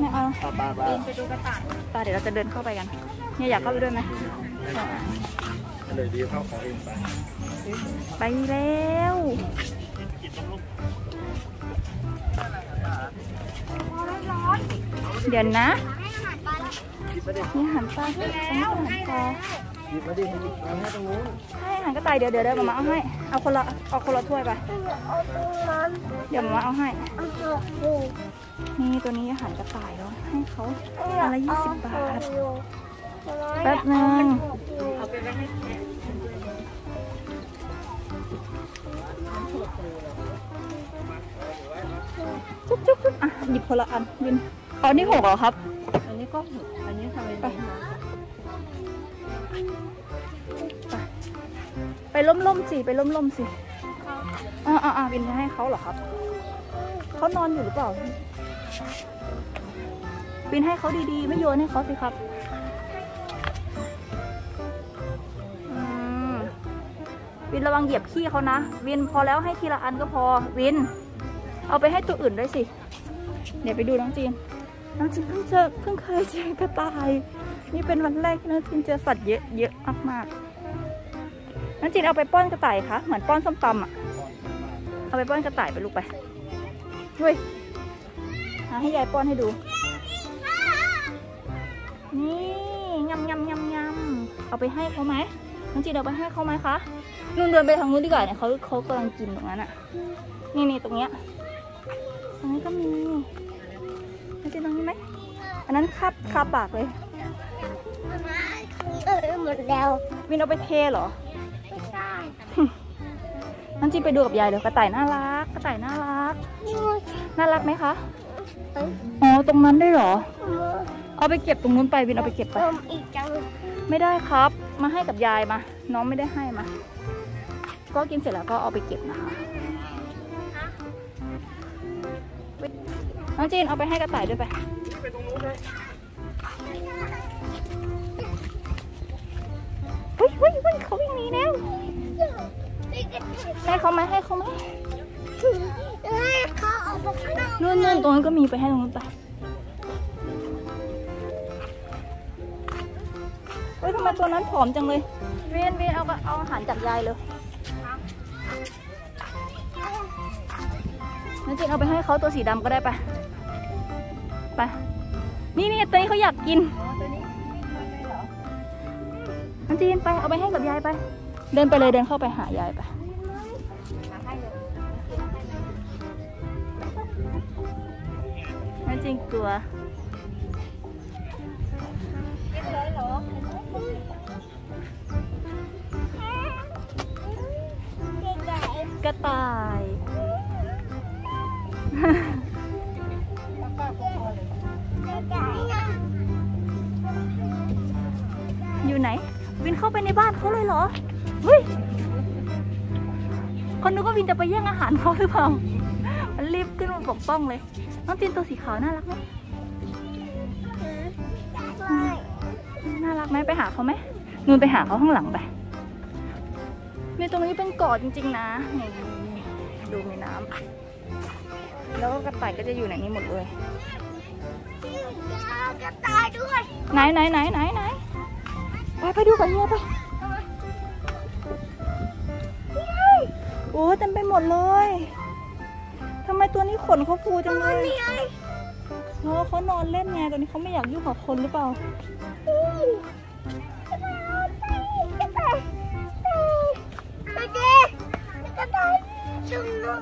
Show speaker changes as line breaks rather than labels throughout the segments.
ไม่เอา
ป้าป้าป้า
ปีนไปดูกระต่ายตาเดี๋ยวเราจะเดินเข้าไปกัน เนี่ยอยากเข้าไปด้วยไหม
เลยดีเข้าขอเองไป
ไปแล้วเดี๋ยวนะ
หยิบมาดิ
นี่อาหารปลาให้อาหารปลา
หยิบมาดิเอาให้ตรงนู้น
ให้อาหารกระต่ายเดี๋ยวเดี๋ยวเดี๋ยวมามาเอาให้ เอาคนละเอาคนละถ้วยไป
เอาตรงนั้น
เดี๋ยวมามาเอาให้
เอาตัวปู
นี่ตัวนี้อาหารกระต่ายแล้วให้เขาอันละยี่สิบบาท แป๊
แป๊
บนึง
เอาไปไว้ให้แขก
จุ๊บจุ๊บจุ๊บอะหยิบคนละอันวินอ๋อนี่หกเหรอครับ
อันนี้ก็หกอันนี้ทำไม
ไป
ได้ มา
ไปล้มล้มสิ ไปล้มล้มสิอ่าอ่าอ่าวินจะให้เขาเหรอครับ เขานอนอยู่หรือเปล่าวินให้เขาดีๆ ไม่โยนให้เขาสิครับอืมวินระวังเหยียบขี้เขานะ วินพอแล้วให้ทีละอันก็พอ วิน เอาไปให้ตัวอื่นด้วยสิ เดี๋ยวไปดูน้องจีน น้องจีนเพิ่งเจอเพิ่งเคยเจอกระต่าย นี่เป็นวันแรกที่น้องจีนเจอสัตว์เยอะเยอะมากๆน้องจีนเอาไปป้อนกระต่ายคะเหมือนป้อนส้มตำอะ เอาไปป้อนกระต่ายไปลูกไปเฮ้ยหาให้ยายป้อนให้ดู นี่ยำยำยำยำเอาไปให้เขาไหมน้องจีนเอาไปให้เขาไหมคะนุ่นเดินไปทางนู้นดีกว่าเนี่ยเขาเขากำลังกินตรงนั้นอะ นี่นี่ตรงเนี้ยตรงนี้ก็มีน้องจีนตรงนี้ไหมอันนั้นคาบคาบปากเลย
หมดแล้ว
วินเอาไปเทเหรอ
ไม่ใช่
น้องจีนไปดูกับยายเดี๋ยวกระต่ายน่ารัก กระต่ายน่ารัก
นี่
น่ารักไหมคะ
เอ้ย
อ๋อ ตรงนั้นได้เหรอ
มือ
เอาไปเก็บตรงนู้นไปวินเอาไปเก็บไป
เติมอีกจัง
ไม่ได้ครับ มาให้กับยายมา น้องไม่ได้ให้มา ก็กินเสร็จแล้วก็เอาไปเก็บนะคะ น้องจีนเอาไปให้กระต่ายด้วยไป
ไปตรงนู้นเลย
เฮ้ยเฮ้ยเฮ้ยเขาวิ่งหนีแล้วให้เขาไหมให้เขาไหม
ให้เขาเอาไปข้างนอก
นู่นนู่นตรงนั้นก็มีไปให้ตรงนู้นไปเฮ้ยทำไมตัวนั้นผอมจังเลย เวียนเวียนเอาเอาอาหารจากยายเลยน้องจีนเอาไปให้เขาตัวสีดำก็ได้ไป ไป นี่นี่ตัวนี้เขาอยากกิน น้องจีนไปเอาไปให้กับยายไป เดินไปเลยเดินเข้าไปหายายไปน้องจีนกลัวกระต่ายอยู่ไหน วินเข้าไปในบ้านเขาเลยเหรอเฮ้ยคนนึกว่าวินจะไปแย่งอาหารเขาหรือเปล่า มันรีบขึ้นมาปกป้องเลย น้องจีนตัวสีขาวน่ารักไหมน่ารักไหมไปหาเขาไหมนูนไปหาเขาข้างหลังไปในตรงนี้เป็นเกาะจริงๆนะนี่ดูมีน้ำ แล้วก็กระต่ายก็จะอยู่ในนี้หมดเลย
กระต่ายด้วย
ไหนไหนไหนไหนไหนไปไป ดูกับเฮียไปโอ้เต็มไปหมดเลยทำไมตัวนี้ขนเขาฟูจังเลย
นี่ไง
เพราะว่าเขานอนเล่นไงตอนนี้เขาไม่อยากยุ่งกับคนหรือเปล่า
กระต่ายกระต่ายกระต่ายชุมนุ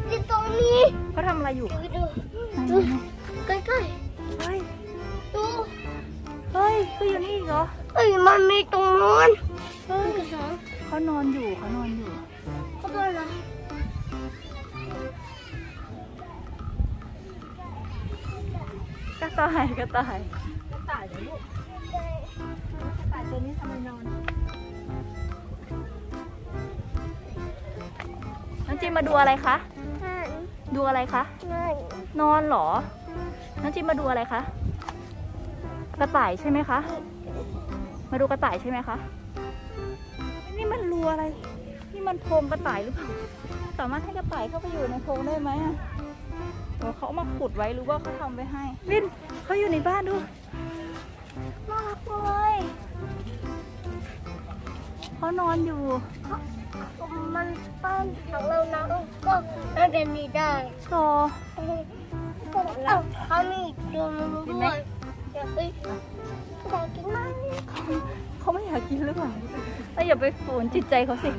มที่ตรงนี้
เขาทำอะไรอยู่
ไปดูดูใกล้
เฮ้ย
ๆดู
เฮ้ยเขาอยู่นี่อีกเหรอ
เอ้ยมันมีตรงนู้น
เฮ้ย
กระสัง
เขานอนอยู่เขานอนอยู่
เขาตัวอะไร
กระต่ายกระต่าย
กระต่ายเหรอลูกกระต่ายตัวนี้ทำไมนอน
น้องจีนมาดูอะไรคะ
นั่น
ดูอะไรคะ
นั่น
นอนเหรอน้องจีนมาดูอะไรคะ กระต่ายใช่ไหมคะ มาดูกระต่ายใช่ไหมคะ นี่มันรูอะไร นี่มันโพรงกระต่ายหรือเปล่า สามารถให้กระต่ายเข้าไปอยู่ในโพรงได้ไหมอะหรือเขาเอามาขุดไว้หรือว่าเขาทำไว้ให้ วินเขาอยู่ในบ้านดู น่ารักเลยเขานอนอยู่
มันป้านของเรานะก็น่าจะมีได้
รอ
เอ้ยเอ้าเขามีตัวนึงด้วยเดี๋ยอยอยากกินมากเขา
ไม่อยากกินหรือเปล่าเอ้ยอย่าไปฝืนจิตใจเขาสิ